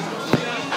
Let's go.